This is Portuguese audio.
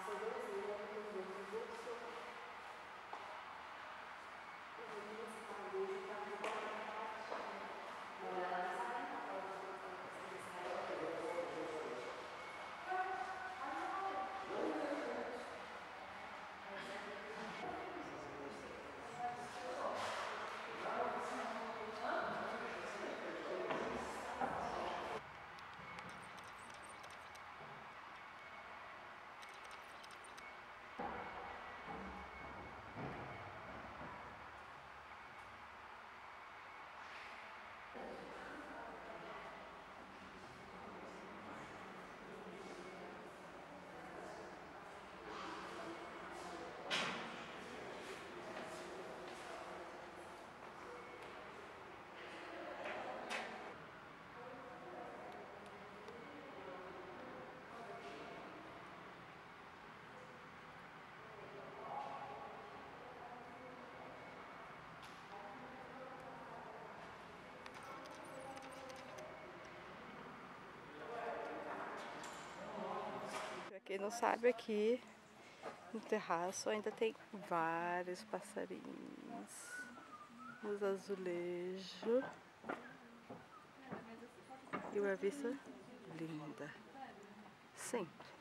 Absolutely. Quem não sabe aqui no terraço ainda tem vários passarinhos nos azulejos. E uma vista linda. Sempre.